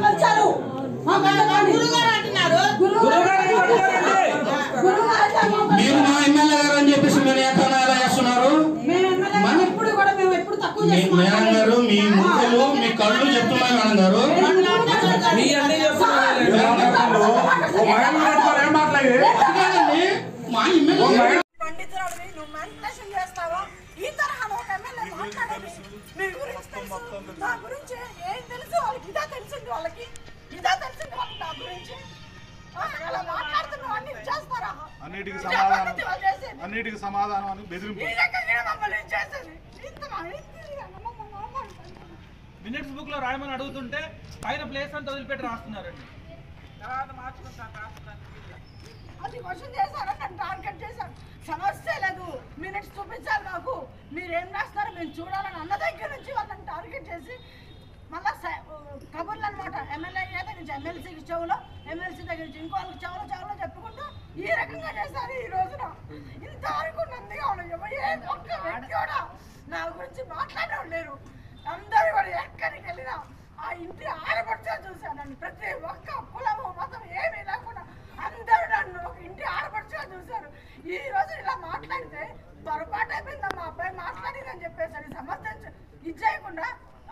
పరిచారు మా మీరు ఎమ్మెల్యే గారు అని చెప్పేసి మీరు ఎక్కడ ఎలా చేస్తున్నారు? మీ చేసి మేడం గారు మీ ముక్కులు మీ కళ్ళు మేడం గారు. మీ గురించి తెలుసు. నా గురించి గురించి అన్నిటికీ సమాధానం. అన్నిటికీ సమాధానం అని బెదిరింపు. మినిట్స్ బుక్లో రాయమని అడుగుతుంటే పైన ప్లేస్ అంతా వదిలిపెట్టి రాస్తున్నారండి. అది క్వశ్చన్ చేశారు? నన్ను టార్గెట్ చేశారు సమస్య లేదు. మినిట్స్ చూపించాలి మాకు. మీరేం రాస్తున్నారో మేము చూడాలని అన్న దగ్గర నుంచి వాళ్ళని టార్గెట్ చేసి మళ్ళా కబుర్లు అనమాట. ఎమ్మెల్యే దగ్గర నుంచి ఎమ్మెల్సీకి చెవులో ఎమ్మెల్సీ దగ్గర నుంచి ఇంకో వాళ్ళకి చెవులో చెవులో చెప్పుకుంటూ ఈ రకంగా చేశారు ఈ రోజున. ఇంతవరకు నందిగా ఉండదు ఒక్క వ్యక్తి కూడా నా గురించి మాట్లాడడం లేరు. అందరూ కూడా ఎక్కడికి వెళ్ళినా ఆ ఇంటి ఆడపడితే చూశాను ప్రతి ఒక్క కులము మతం ఏమీ లేకుండా అందరూ నన్ను ఒక ఇంటి ఆడపడుచుగా చూశారు. ఈ రోజు ఇలా మాట్లాడితే పొరపాటు అయిపోయిందా మా అబ్బాయి మాట్లాడిందని చెప్పేసి సమర్థించు సమర్థించ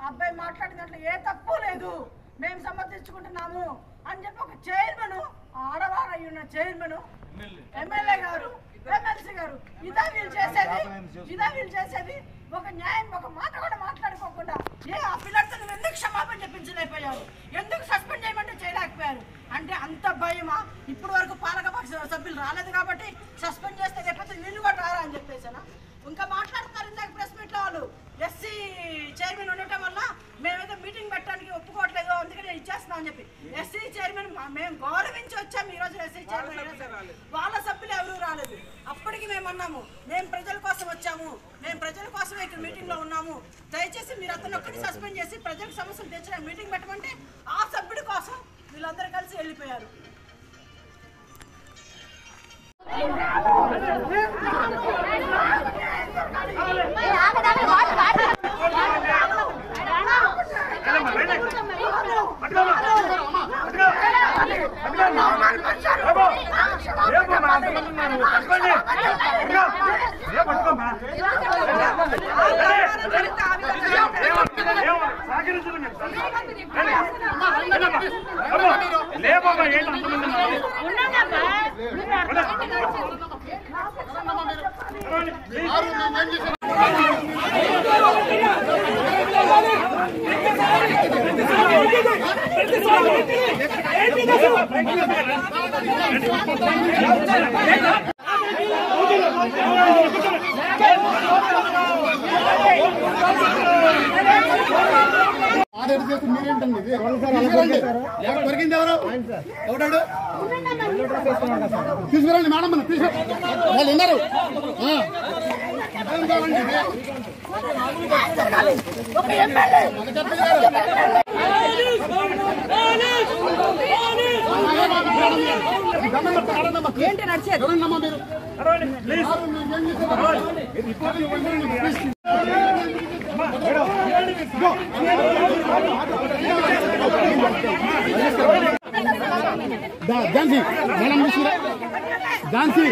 అబ్బాయి మాట్లాడిన దాంట్లో ఏ తప్పు లేదు. మేము సమర్థించుకుంటున్నాము అని చెప్పి ఒక చైర్మన్ ఆడవారు అయి ఉన్న చైర్మన్ ఎమ్మెల్యే గారు ఎమ్మెల్సీ గారు ఇదా వీళ్ళు చేసేది ఇదా వీళ్ళు చేసేది ఒక న్యాయం ఒక మాట కూడా మాట్లాడుకోకుండా ఏ ఆ పిల్లలతో నువ్వు ఎందుకు క్షమాపణ చెప్పించలేకపోయావు? ఎందుకు సస్పెండ్ చేయమంటే చేయలేకపోయారు? అంటే అంత భయమా? ఇప్పుడు వరకు పాలకపక్ష సభ్యులు రాలేదు కాబట్టి సస్పెండ్ చేస్తే లేకపోతే వీళ్ళు కూడా రారా అని చెప్పేసానా ఇంకా మాట్లాడుతున్నారు ఇందాక ప్రెస్ మీట్లో వాళ్ళు ఎస్సీ చైర్మన్ ఉండటం వల్ల మేమేదో మీటింగ్ పెట్టడానికి ఒప్పుకోవట్లేదు అందుకని నేను ఇచ్చేస్తున్నాం అని చెప్పి ఎస్సీ చైర్మన్ మేము గౌరవించి వచ్చాము ఈ రోజు చైర్మన్ వాళ్ళ సభ్యులు ఎవరూ రాలేదు అప్పటికి మేము అన్నాము మేము ప్రజల కోసం వచ్చాము మేము ప్రజల కోసమే ఇక్కడ మీటింగ్లో ఉన్నాము దయచేసి మీరు అతను ఒక్కటి సస్పెండ్ చేసి ప్రజలకు సమస్యలు తెచ్చడానికి మీటింగ్ పెట్టమంటే ఆ సభ్యుడి కోసం వీళ్ళందరూ కలిసి వెళ్ళిపోయారు లేబమ్మా ఏంటి అంతమంది ఉన్నారు? దొరికింది ఎవరు ఎవడాడు తీసుకురండి మేడం మనం తీసుకు వాళ్ళు ఉన్నారు ఆ. ఏంటి నడిచేది ఇది? మనకెట్లా చేయాలి? ఝాన్సీ మేడం తీసుకురా ఝాన్సీ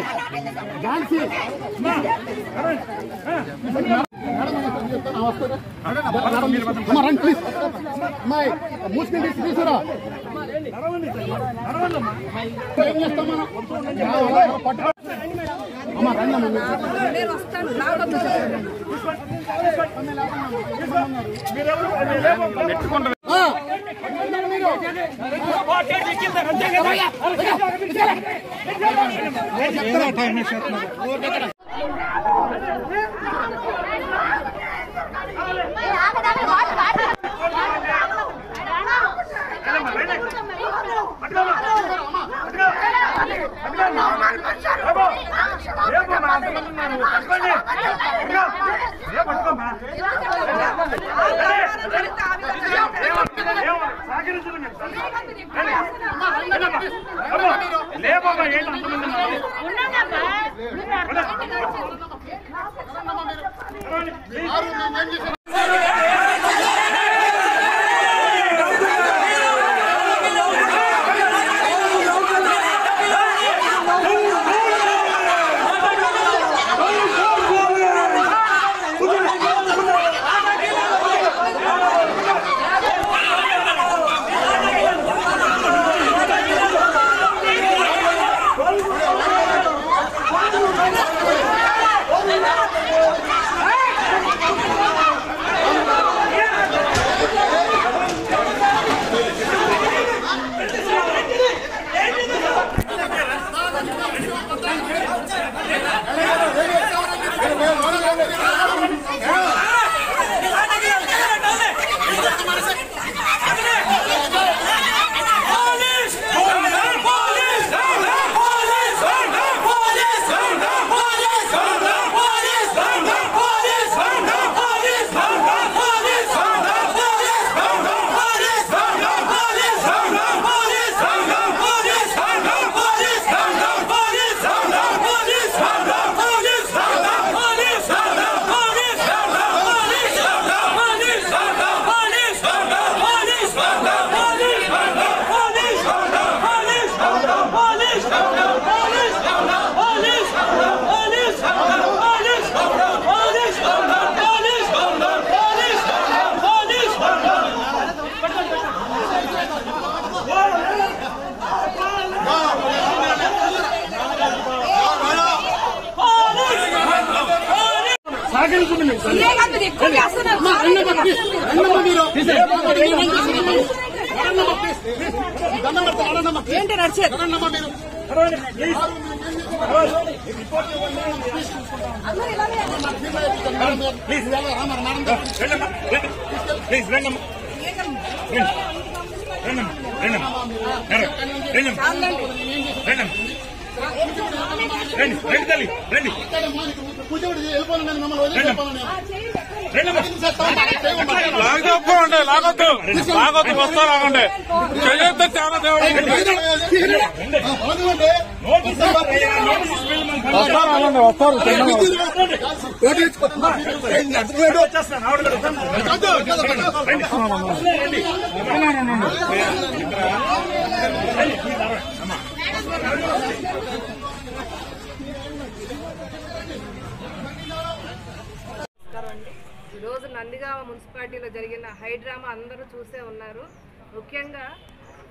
ఝాన్సీ ప్లీజ్ అమ్మాయి మూసుకుని తీసి తీసుకురా. ఏం చేస్తాం అమ్మా రండి మీరు ఉన్నారు మీరు. చెప్తారా టైం వేస్ట్ చేస్తున్నారు. లేబమ్మా అంతమంది ఉన్నారు. పట్టుకోండి. ఏంటి నడిచేది రండమ్మా మీరు. ప్లీజ్. రండమ్మా. ప్లీజ్ రండమ్మా రండి. రండమ్మా రండమ్మా రండి. రండమ్మా రండమ్మా రండి రండి తల్లి రండి. వెళ్ళిపోను నేను మిమ్మల్ని లాగొద్దు లాగొద్దు. వస్తా లాగండి చాలా దేవుడు. వస్తారు ఈరోజు నందిగామ మున్సిపాలిటీలో జరిగిన హైడ్రామా అందరూ చూసే ఉన్నారు. ముఖ్యంగా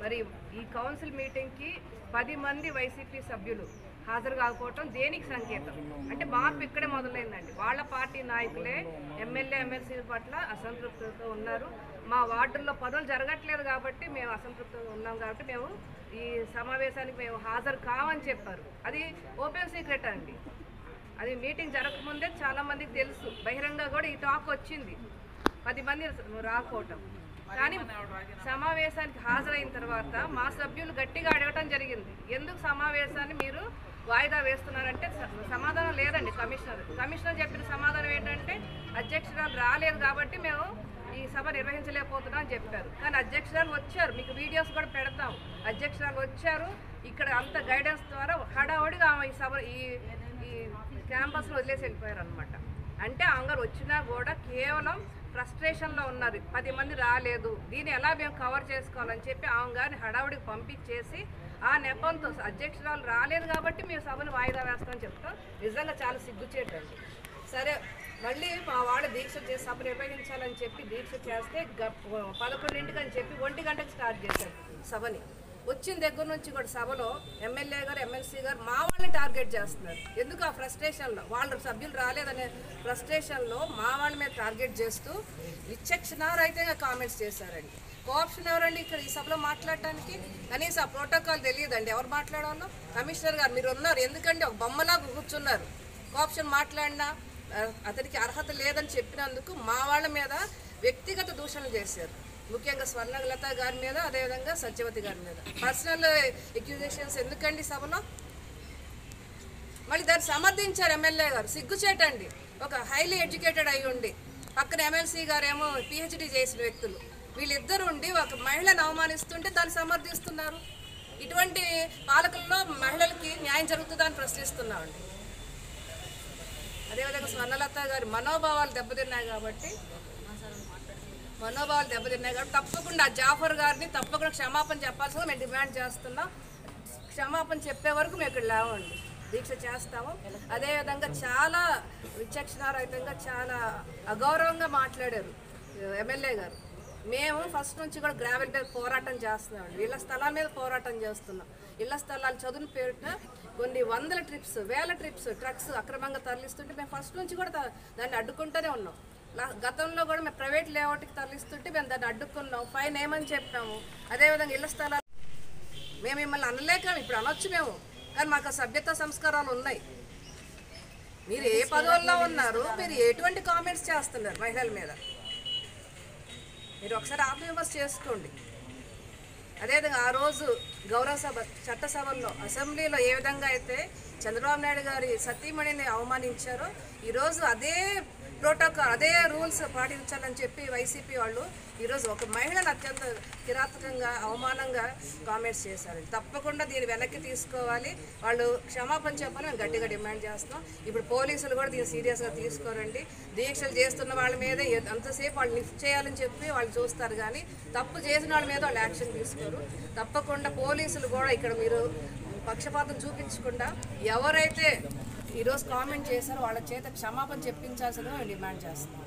మరి ఈ కౌన్సిల్ మీటింగ్కి పది మంది వైసీపీ సభ్యులు హాజరు కాకపోవటం దేనికి సంకేతం? అంటే మార్పు ఇక్కడే మొదలైందండి. వాళ్ళ పార్టీ నాయకులే ఎమ్మెల్యే ఎమ్మెల్సీ పట్ల అసంతృప్తితో ఉన్నారు. మా వార్డుల్లో పనులు జరగట్లేదు కాబట్టి మేము అసంతృప్తిగా ఉన్నాం కాబట్టి మేము ఈ సమావేశానికి మేము హాజరు కామని చెప్పారు. అది ఓపెన్ సీక్రెట్ అండి. అది మీటింగ్ జరగకముందే చాలామందికి తెలుసు. బహిరంగ కూడా ఈ టాక్ వచ్చింది. పది మంది రాకపోవటం. కానీ సమావేశానికి హాజరైన తర్వాత మా సభ్యులు గట్టిగా అడగటం జరిగింది. ఎందుకు సమావేశాన్ని మీరు వాయిదా వేస్తున్నారంటే స- సమాధానం లేదండి కమిషనర్. కమిషనర్ చెప్పిన సమాధానం ఏంటంటే అధ్యక్షురాలు రాలేదు కాబట్టి మేము ఈ సభ నిర్వహించలేకపోతున్నాం అని చెప్పారు. కానీ అధ్యక్షురాలు వచ్చారు. మీకు వీడియోస్ కూడా పెడతాం అధ్యక్షురాలు వచ్చారు. ఇక్కడ అంత గైడెన్స్ ద్వారా హడావుడిగా ఆమె ఈ సభ ఈ ఈ క్యాంపస్లో వదిలేసి వెళ్ళిపోయారు అనమాట అంటే అందరు వచ్చినా కూడా కేవలం ఫ్రస్ట్రేషన్లో ఉన్నారు. పది మంది రాలేదు. దీన్ని ఎలా మేము కవర్ చేసుకోవాలని చెప్పి ఆమె గారిని హడావుడికి పంపించేసి ఆ నెపంతో అధ్యక్షురాలు రాలేదు కాబట్టి మేము సభను వాయిదా వేస్తామని చెప్తాం. నిజంగా చాలా సిగ్గుచేటండి. సరే మళ్ళీ మా వాళ్ళు దీక్ష చేసి సభ నిర్వహించాలని చెప్పి దీక్ష చేస్తే గ- పదకొండింటికి అని చెప్పి ఒంటి గంటకు స్టార్ట్ చేశారు సభని. వచ్చిన దగ్గర నుంచి కూడా సభలో ఎమ్మెల్యే గారు ఎమ్మెల్సీ గారు మా వాళ్ళని టార్గెట్ చేస్తున్నారు. ఎందుకు ఆ ఫ్రస్ట్రేషన్లో? వాళ్ళ సభ్యులు రాలేదనే ఫ్రస్ట్రేషన్లో మా వాళ్ళ మీద టార్గెట్ చేస్తూ విచక్షణారహితంగా కామెంట్స్ చేశారండి. కోఆప్షన్ ఎవరండి ఇక్కడ ఈ సభలో మాట్లాడటానికి? కనీసం ఆ ప్రోటోకాల్ తెలియదండి. ఎవరు మాట్లాడాలో కమిషనర్ గారు మీరు ఉన్నారు. ఎందుకంటే ఒక బొమ్మలాగా కూర్చున్నారు. కోఆప్షన్ మాట్లాడినా అతనికి అర్హత లేదని చెప్పినందుకు మా వాళ్ళ మీద వ్యక్తిగత దూషణలు చేశారు. ముఖ్యంగా స్వర్ణలత గారి మీద అదేవిధంగా సత్యవతి గారి మీద. పర్సనల్ ఎక్యూజేషన్స్ ఎందుకండి సభలో? మళ్ళీ దాన్ని సమర్థించారు ఎమ్మెల్యే గారు. సిగ్గుచేటండి ఒక హైలీ ఎడ్యుకేటెడ్ అయి ఉండి పక్కన ఎమ్మెల్సీ గారేమో పిహెచ్డి చేసిన వ్యక్తులు. వీళ్ళిద్దరు ఉండి ఒక మహిళను అవమానిస్తుంటే దాన్ని సమర్థిస్తున్నారు. ఇటువంటి పాలకుల్లో మహిళలకి న్యాయం జరుగుతుందని ప్రశ్నిస్తున్నామండి. అదేవిధంగా స్వర్ణలత గారి మనోభావాలు దెబ్బతిన్నాయి కాబట్టి మనోభావాలు దెబ్బతిన్నాయి కాబట్టి తప్పకుండా ఆ జాఫర్ గారిని తప్పకుండా క్షమాపణ చెప్పాల్సిందిగా మేము డిమాండ్ చేస్తున్నాం. క్షమాపణ చెప్పే వరకు మేము ఇక్కడ లేవండి. దీక్ష చేస్తాము. అదేవిధంగా చాలా విచక్షణారహితంగా చాలా అగౌరవంగా మాట్లాడారు ఎమ్మెల్యే గారు. మేము ఫస్ట్ నుంచి కూడా గ్రావెల్ మీద పోరాటం చేస్తున్నాం వీళ్ళ స్థలం మీద పోరాటం చేస్తున్నాం. ఇళ్ళ స్థలాలు చదువుని పేరిట కొన్ని వందల ట్రిప్స్ వేల ట్రిప్స్ ట్రక్స్ అక్రమంగా తరలిస్తుంటే మేము ఫస్ట్ నుంచి కూడా దాన్ని అడ్డుకుంటూనే ఉన్నాం. లా- గతంలో కూడా మేము ప్రైవేట్ లేఅవుట్కి తరలిస్తుంటే మేము దాన్ని అడ్డుకున్నాం. ఫైన్ ఏమని చెప్పాము? అదేవిధంగా ఇళ్ళ స్థలాలు మేము మిమ్మల్ని అనలేక ఇప్పుడు అనొచ్చు మేము. కానీ మాకు సభ్యత సంస్కారాలు ఉన్నాయి. మీరు ఏ పదవుల్లో ఉన్నారు మీరు ఎటువంటి కామెంట్స్ చేస్తున్నారు మహిళల మీద? మీరు ఒకసారి ఆత్మవిమర్శ చేసుకోండి. అదేవిధంగా ఆ రోజు గౌరవ సభ చట్టసభల్లో అసెంబ్లీలో ఏ విధంగా అయితే చంద్రబాబు నాయుడు గారి సతీమణిని అవమానించారో. ఈరోజు అదే ప్రోటోకాల్ అదే రూల్స్ పాటించాలని చెప్పి వైసీపీ వాళ్ళు ఈరోజు ఒక మహిళను అత్యంత కిరాతకంగా అవమానంగా కామెంట్స్ చేశారు. తప్పకుండా దీన్ని వెనక్కి తీసుకోవాలి. వాళ్ళు క్షమాపణ చెప్పని మేము గట్టిగా డిమాండ్ చేస్తున్నాం. ఇప్పుడు పోలీసులు కూడా దీన్ని సీరియస్గా తీసుకోరండి. దీక్షలు చేస్తున్న వాళ్ళ మీద అంతసేపు వాళ్ళు లిఫ్ట్ చేయాలని చెప్పి వాళ్ళు చూస్తారు కానీ తప్పు చేసిన వాళ్ళ మీద వాళ్ళు యాక్షన్ తీసుకోరు. తప్పకుండా పోలీసులు కూడా ఇక్కడ మీరు పక్షపాతం చూపించకుండా ఎవరైతే ఈరోజు కామెంట్ చేశారో వాళ్ళ చేత క్షమాపణ చెప్పించాల్సిందిగా మేము డిమాండ్ చేస్తున్నాం